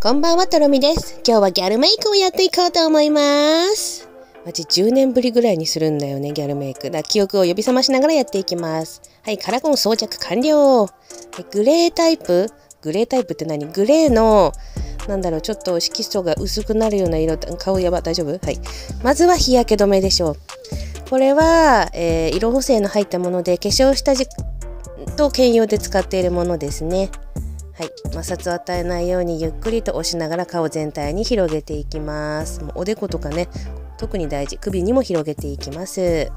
こんばんは、とろみです。今日はギャルメイクをやっていこうと思います。マジ10年ぶりぐらいにするんだよね、ギャルメイク。だ記憶を呼び覚ましながらやっていきます。はい、カラコン装着完了。はい、グレータイプ？グレータイプって何？グレーの、なんだろう、ちょっと色素が薄くなるような色、顔やば、大丈夫？はい。まずは日焼け止めでしょう。これは、えー色補正の入ったもので、化粧下地と兼用で使っているものですね。はい、摩擦を与えないようにゆっくりと押しながら顔全体に広げていきます。もうおでことかね、特に大事。首にも広げていきます。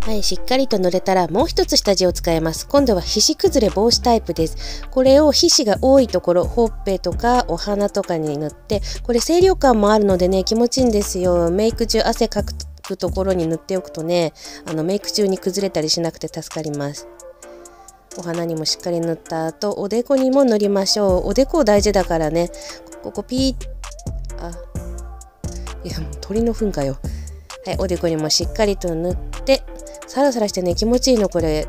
はい、しっかりと塗れたらもう一つ下地を使います。今度は皮脂崩れ防止タイプです。これを皮脂が多いところ、ほっぺとかお鼻とかに塗って、これ清涼感もあるのでね、気持ちいいんですよ。メイク中汗かくところに塗っておくとね、あのメイク中に崩れたりしなくて助かります。お花にもしっかり塗った後おでこにも塗りましょう。おでこ大事だからね。ここピーあいやもう鳥の糞かよ。はいおでこにもしっかりと塗ってサラサラしてね気持ちいいのこれ。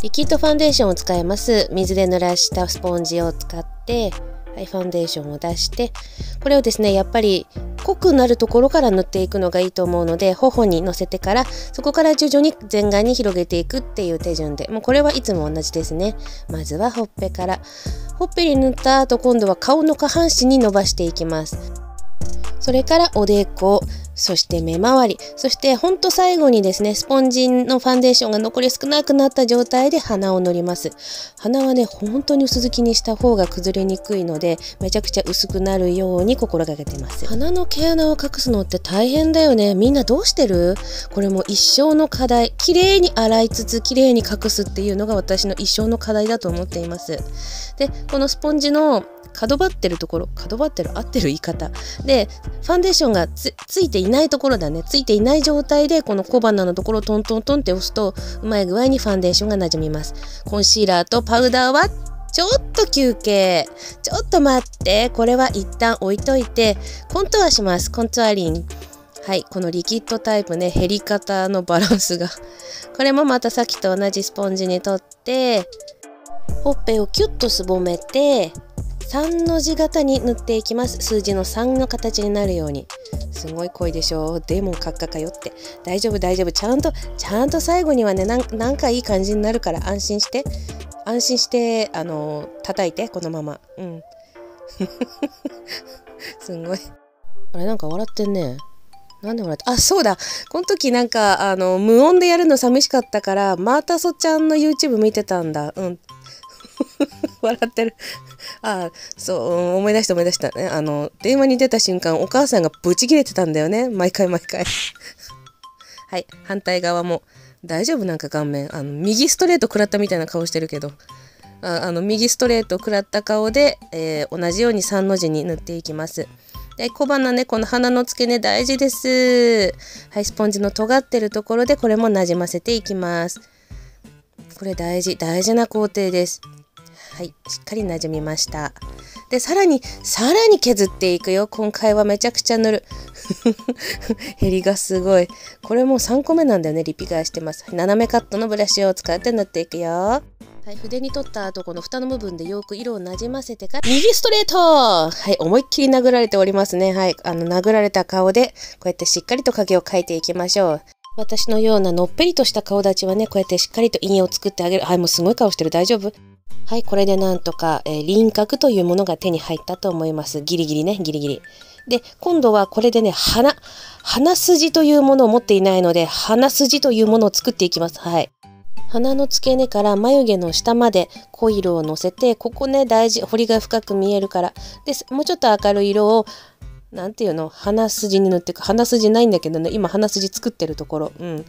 リキッドファンデーションを使います。水で濡らしたスポンジを使ってはいファンデーションを出してこれをですねやっぱり濃くなるところから塗っていくのがいいと思うので頬にのせてからそこから徐々に全顔に広げていくっていう手順で。もうこれはいつも同じですね。まずはほっぺから。ほっぺに塗った後今度は顔の下半身に伸ばしていきます。それからおでこ。そして目周り。そしてほんと最後にですねスポンジのファンデーションが残り少なくなった状態で鼻を塗ります。鼻はね本当に薄付きにした方が崩れにくいのでめちゃくちゃ薄くなるように心がけてます。鼻の毛穴を隠すのって大変だよね。みんなどうしてる？これも一生の課題。綺麗に洗いつつ綺麗に隠すっていうのが私の一生の課題だと思っています。でこのスポンジの角張ってるところ角張ってる合ってる言い方。でファンデーションがついていないところだね。ついていない状態でこの小鼻のところトントントンって押すとうまい具合にファンデーションがなじみます。コンシーラーとパウダーはちょっと休憩。ちょっと待って。これは一旦置いといてコントアします。コントアリン。はい。このリキッドタイプね。減り方のバランスが。これもまたさっきと同じスポンジにとってほっぺをキュッとすぼめて3の字型に塗っていきます。数字の3の形になるように。すごい濃いでしょ？でもカッカかよって。大丈夫大丈夫。ちゃんとちゃんと最後にはねなんなんかいい感じになるから安心して。安心してあの叩いてこのまま。うん。すんごい。あれなんか笑ってんね。なんで笑ってあそうだ。この時なんかあの無音でやるの寂しかったからまたそちゃんの YouTube 見てたんだ。うん。笑ってる。ああそう、思い出した思い出した。ねあの電話に出た瞬間お母さんがブチ切れてたんだよね。毎回毎回。はい反対側も。大丈夫なんか顔面。あの右ストレート食らったみたいな顔してるけど。ああの右ストレート食らった顔で、えー同じように3の字に塗っていきます。で小鼻ねこの鼻の付け根大事です。はいスポンジの尖ってるところでこれもなじませていきます。これ大事大事な工程です。はいしっかりなじみました。でさらにさらに削っていくよ。今回はめちゃくちゃ塗る。減りがすごい。これもう3個目なんだよねリピ買いしてます。斜めカットのブラシを使って塗っていくよ。はい、筆に取った後この蓋の部分でよく色をなじませてから。右ストレートはい思いっきり殴られておりますね。はいあの殴られた顔でこうやってしっかりと影を描いていきましょう。私のようなのっぺりとした顔立ちはねこうやってしっかりと陰影を作ってあげる。はいもうすごい顔してる。大丈夫？はいこれでなんとか、えー輪郭というものが手に入ったと思います。ギリギリねギリギリ。で今度はこれでね鼻鼻筋というものを持っていないので鼻筋というものを作っていきます。はい。鼻の付け根から眉毛の下まで濃い色をのせてここね大事彫りが深く見えるから。でもうちょっと明るい色をなんていうの？鼻筋に塗っていく鼻筋ないんだけどね。今鼻筋作ってるところ。うん。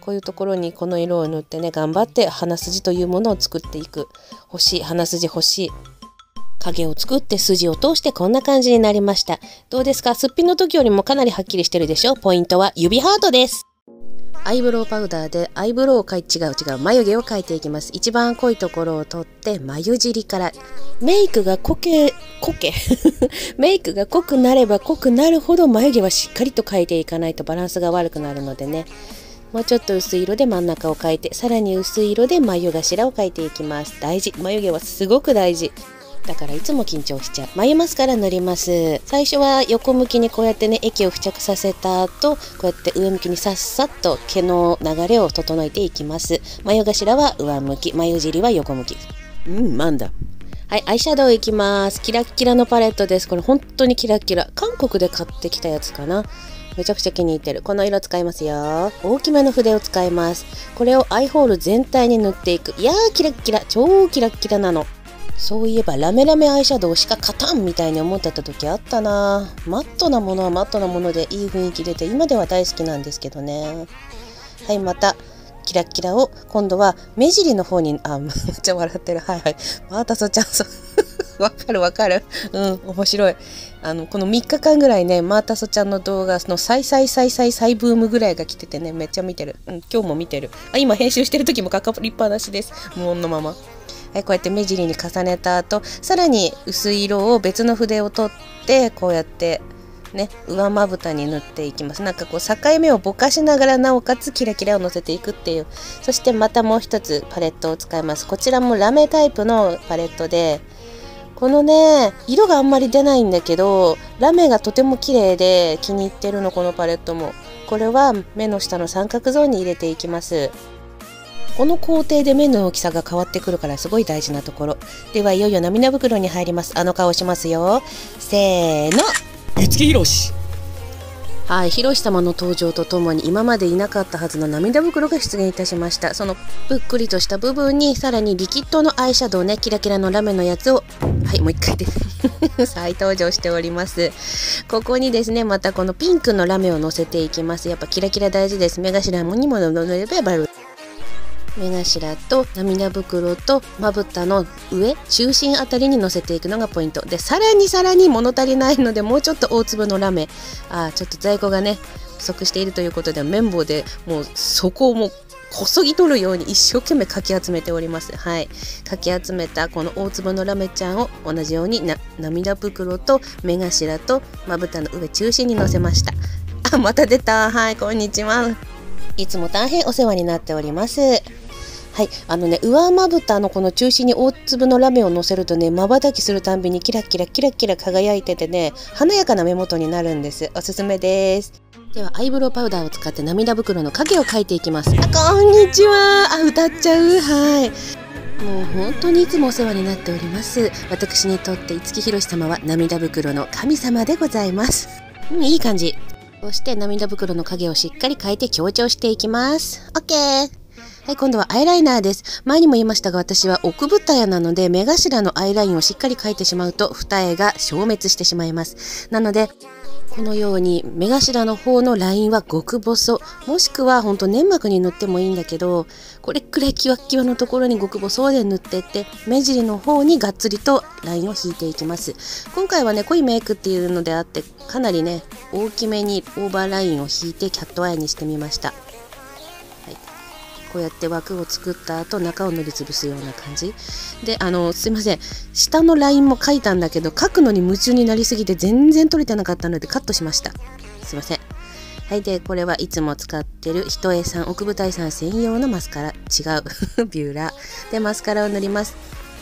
こういうところにこの色を塗ってね頑張って鼻筋というものを作っていく。欲しい鼻筋欲しい影を作って筋を通してこんな感じになりました。どうですか？すっぴんの時よりもかなりはっきりしてるでしょ？ポイントは指ハートです。アイブロウパウダーでアイブロウを描い違う違う眉毛を描いていきます。一番濃いところを取って眉尻から。メイクが濃け濃け。メイクが濃くなれば濃くなるほど眉毛はしっかりと描いていかないとバランスが悪くなるのでね。もうちょっと薄い色で真ん中を描いてさらに薄い色で眉頭を描いていきます大事眉毛はすごく大事だからいつも緊張しちゃう眉マスカラ塗ります最初は横向きにこうやってね液を付着させた後こうやって上向きにさっさっと毛の流れを整えていきます眉頭は上向き眉尻は横向きうんなんだはい、アイシャドウいきます。キラッキラのパレットです。これ本当にキラッキラ。韓国で買ってきたやつかな。めちゃくちゃ気に入ってる。この色使いますよ。大きめの筆を使います。これをアイホール全体に塗っていく。いやー、キラッキラ。超キラッキラなの。そういえばラメラメアイシャドウしか勝たんみたいに思ってた時あったなマットなものはマットなものでいい雰囲気出て今では大好きなんですけどねはいまたキラキラを今度は目尻の方にあ めっちゃ笑ってるはいはいまたそっちゃんそう わかるわかる。うん面白い。あのこの3日間ぐらいねマータソちゃんの動画の再再再再再ブームぐらいが来ててねめっちゃ見てる、うん、今日も見てる。あ今編集してる時もかかりっぱなしです。無音のまま。はい、こうやって目尻に重ねた後さらに薄い色を別の筆を取ってこうやってね上まぶたに塗っていきます。なんかこう境目をぼかしながらなおかつキラキラをのせていくっていう。そしてまたもう一つパレットを使います。こちらもラメタイプのパレットでこのね色があんまり出ないんだけどラメがとても綺麗で気に入ってるのこのパレットも。これは目の下の三角ゾーンに入れていきます。この工程で目の大きさが変わってくるからすごい大事なところ。ではいよいよ涙袋に入ります。あの顔しますよ。せーの。五木ひろし。はい、ひろし様の登場とともに今までいなかったはずの涙袋が出現いたしました。そのぷっくりとした部分にさらにリキッドのアイシャドウね、キラキラのラメのやつを、はい、もう一回です。再登場しております。ここにですね、またこのピンクのラメをのせていきます。やっぱキラキラ大事です。目頭にものれば目頭と涙袋とまぶたの上中心あたりにのせていくのがポイントでさらにさらに物足りないのでもうちょっと大粒のラメあちょっと在庫がね不足しているということで綿棒でもうそこをもうこそぎ取るように一生懸命かき集めております。はい。かき集めたこの大粒のラメちゃんを同じようにな涙袋と目頭とまぶたの上中心にのせました。あ、また出た。はい、こんにちは。いつも大変お世話になっております。はい、あのね上まぶたのこの中心に大粒のラメをのせるとねまばたきするたんびにキラキラキラキラ輝いててね華やかな目元になるんです。おすすめです。ではアイブロウパウダーを使って涙袋の影を描いていきます。あこんにちは。あ歌っちゃう。はい。もう本当にいつもお世話になっております。私にとって五木ひろし様は涙袋の神様でございます。うんいい感じ。そして涙袋の影をしっかり描いて強調していきます。OK はい、今度はアイライナーです。前にも言いましたが、私は奥二重なので、目頭のアイラインをしっかり描いてしまうと、二重が消滅してしまいます。なので、このように目頭の方のラインは極細もしくはほんと粘膜に塗ってもいいんだけどこれくらいキワッキワのところに極細で塗ってって目尻の方にがっつりとラインを引いていきます今回はね濃いメイクっていうのであってかなりね大きめにオーバーラインを引いてキャットアイにしてみましたこうやって枠を作った後中を塗りつぶすような感じ。であのすいません。下のラインも書いたんだけど書くのに夢中になりすぎて全然取れてなかったのでカットしました。すいません。はいでこれはいつも使ってる一重さん奥舞台さん専用のマスカラ。違う。ビューラー。でマスカラを塗ります。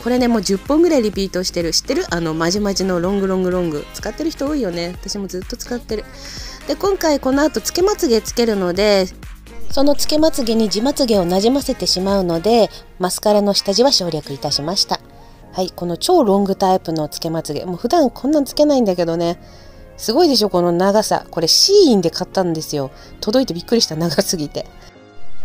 これねもう10本ぐらいリピートしてる。知ってる？あのまじまじのロングロングロング。使ってる人多いよね。私もずっと使ってる。で今回この後つけまつげつけるのでそのつけまつげに地まつげをなじませてしまうのでマスカラの下地は省略いたしました。はいこの超ロングタイプのつけまつげ。もう普段こんなんつけないんだけどね。すごいでしょこの長さ。これシーインで買ったんですよ。届いてびっくりした長すぎて。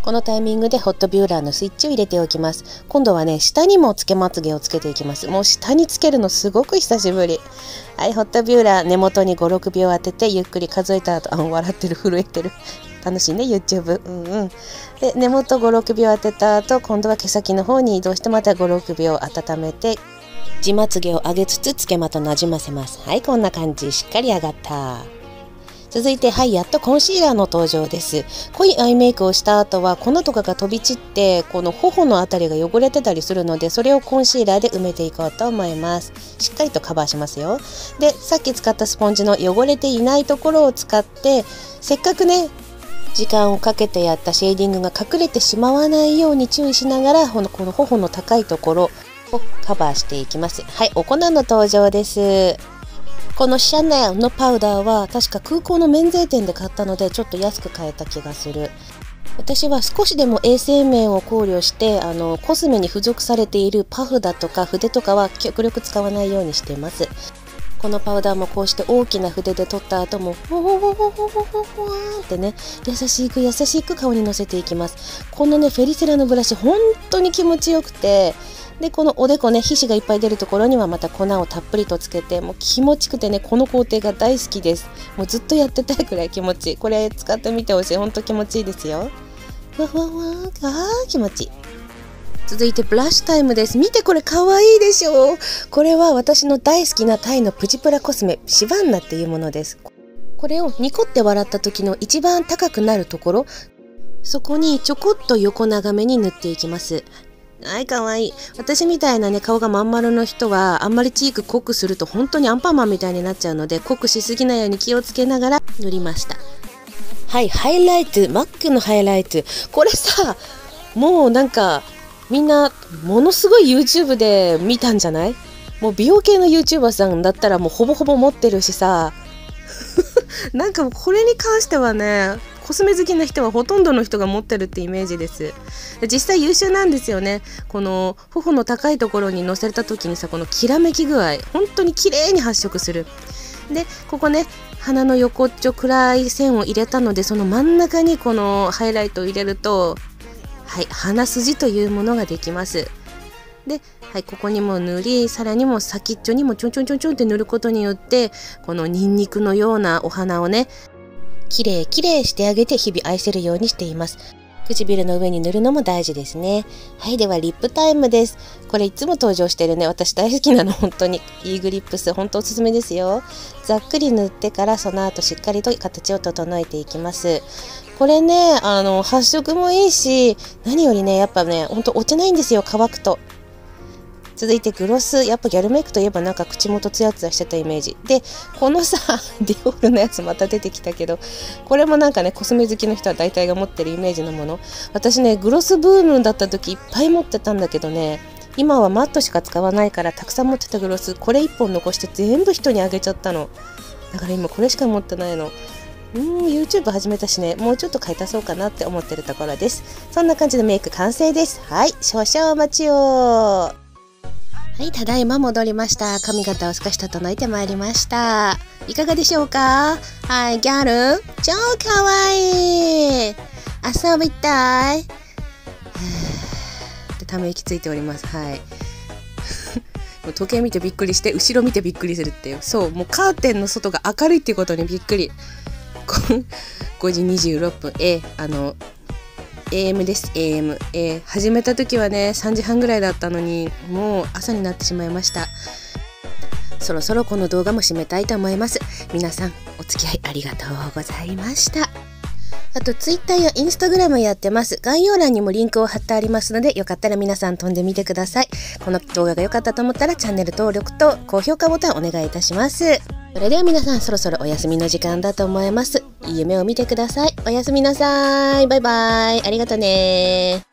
このタイミングでホットビューラーのスイッチを入れておきます。今度はね下にもつけまつげをつけていきます。もう下につけるのすごく久しぶり。はいホットビューラー根元に56秒当ててゆっくり数えた後あ笑ってる震えてる。楽しいね YouTube うんうん。で根元56秒当てた後今度は毛先の方に移動してまた56秒温めて地まつげを上げつつつけまとなじませます。はいこんな感じ。しっかり上がった。続いてはいやっとコンシーラーの登場です。濃いアイメイクをした後は粉とかが飛び散ってこの頬の辺りが汚れてたりするのでそれをコンシーラーで埋めていこうと思います。しっかりとカバーしますよ。でさっき使ったスポンジの汚れていないところを使ってせっかくね時間をかけてやったシェーディングが隠れてしまわないように注意しながらこのこの頬の高いところをカバーしていきます。はい、お粉の登場です。このシャネルのパウダーは確か空港の免税店で買ったのでちょっと安く買えた気がする。私は少しでも衛生面を考慮してあのコスメに付属されているパフだとか筆とかは極力使わないようにしていますこのパウダーもこうして大きな筆で取った後もほほほほほほほほーってね優しく優しく顔にのせていきますこのねフェリセラのブラシ本当に気持ちよくてでこのおでこね皮脂がいっぱい出るところにはまた粉をたっぷりとつけてもう気持ちくてねこの工程が大好きですもうずっとやってたいくらい気持ちいいこれ使ってみてほしいほんと気持ちいいですよふわふわふわあ気持ちいい続いてブラッシュタイムです。見てこれかわいいでしょ？これは私の大好きなタイのプチプラコスメシバンナっていうものです。これをニコって笑った時の一番高くなるところそこにちょこっと横長めに塗っていきます。はい、かわいい。私みたいなね、顔がまん丸の人は、あんまりチーク濃くすると本当にアンパンマンみたいになっちゃうので、濃くしすぎないように気をつけながら塗りました。はい、ハイライト、マックのハイライト。これさ、もうなんか、みんな、ものすごい YouTube で見たんじゃない？もう美容系の YouTuber さんだったらもうほぼほぼ持ってるしさ、なんかこれに関してはね、コスメ好きな人はほとんどの人が持ってるってイメージです。実際優秀なんですよね。この頬の高いところに乗せた時にさこのきらめき具合。本当に綺麗に発色する。でここね鼻の横っちょ暗い線を入れたのでその真ん中にこのハイライトを入れるとはい鼻筋というものができますで、はい、ここにも塗りさらにも先っちょにもちょんちょんちょんちょんって塗ることによってこのニンニクのようなお花をねきれいきれいしてあげて日々愛せるようにしています唇の上に塗るのも大事ですね。はい、ではリップタイムです。これいつも登場してるね。私大好きなの、本当に。イーグリップス、本当おすすめですよ。ざっくり塗ってからその後しっかりと形を整えていきます。これね、あの、発色もいいし、何よりね、やっぱね、ほんと落ちないんですよ、乾くと。続いてグロスやっぱギャルメイクといえばなんか口元ツヤツヤしてたイメージ。でこのさ ディオールのやつまた出てきたけどこれもなんかねコスメ好きの人は大体が持ってるイメージのもの。私ねグロスブームだった時いっぱい持ってたんだけどね今はマットしか使わないからたくさん持ってたグロスこれ1本残して全部人にあげちゃったの。だから今これしか持ってないの。うん YouTube 始めたしねもうちょっと買い足そうかなって思ってるところですそんな感じのメイク完成ですはい少々お待ちをはい、ただいま戻りました。髪型を少し整えてまいりました。いかがでしょうか？はい、ギャル？超かわいい遊びたい ため息ついております。はい。時計見てびっくりして、後ろ見てびっくりするっていう。そう、もうカーテンの外が明るいっていうことにびっくり。5時26分。え、あの、AM です。AM、えー、始めた時はね3時半ぐらいだったのにもう朝になってしまいました。そろそろこの動画も締めたいと思います。皆さんお付き合いありがとうございました。あと Twitter や Instagram やってます。概要欄にもリンクを貼ってありますのでよかったら皆さん飛んでみてください。この動画が良かったと思ったらチャンネル登録と高評価ボタンお願いいたします。それでは皆さんそろそろお休みの時間だと思います。いい夢を見てください。おやすみなさい。バイバイ。ありがとね